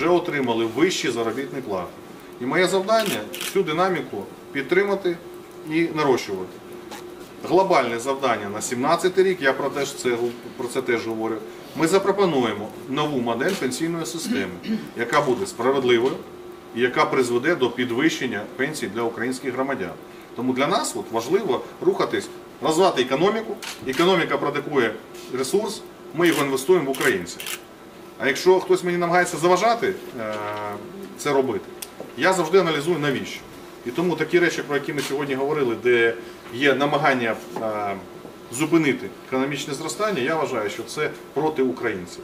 вже отримали вищі заробітні плати. І моє завдання цю динаміку підтримати і нарощувати. Глобальне завдання на 17 рік, я про, теж це, про це теж говорю. Ми запропонуємо нову модель пенсійної системи, яка буде справедливою і яка призведе до підвищення пенсій для українських громадян. Тому для нас от, важливо рухатись, розвивати економіку. Економіка продукує ресурс, ми його інвестуємо в українців. А якщо хтось мені намагається заважати е, це робити, я завжди аналізую навіщо. І тому такі речі, про які ми сьогодні говорили, де є намагання е, зупинити економічне зростання, я вважаю, що це проти українців.